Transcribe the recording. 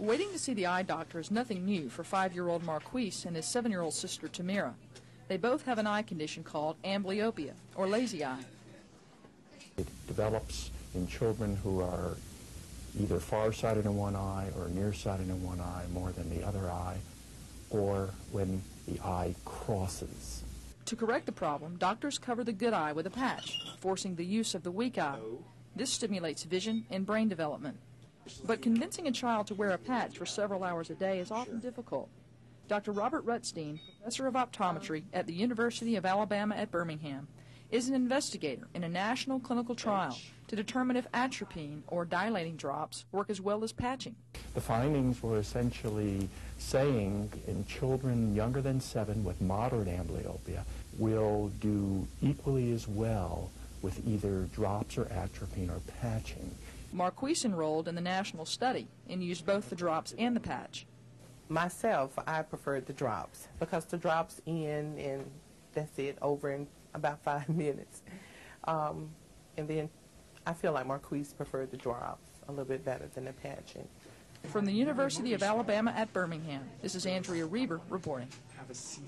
Waiting to see the eye doctor is nothing new for five-year-old Marquise and his seven-year-old sister Tamira. They both have an eye condition called amblyopia, or lazy eye. It develops in children who are either farsighted in one eye or nearsighted in one eye more than the other eye, or when the eye crosses. To correct the problem, doctors cover the good eye with a patch, forcing the use of the weak eye. This stimulates vision and brain development. But convincing a child to wear a patch for several hours a day is often difficult. Dr. Robert Rutstein, professor of optometry at the University of Alabama at Birmingham, is an investigator in a national clinical trial to determine if atropine or dilating drops work as well as patching. The findings were essentially saying in children younger than seven with moderate amblyopia will do equally as well with either drops or atropine or patching. Marquise enrolled in the national study and used both the drops and the patch. Myself, I preferred the drops because the drops in and that's it over in about five minutes. Um, and then I feel like Marquise preferred the drops a little bit better than the patching. From the University of Alabama at Birmingham, this is Andrea Reber reporting. Have a seat.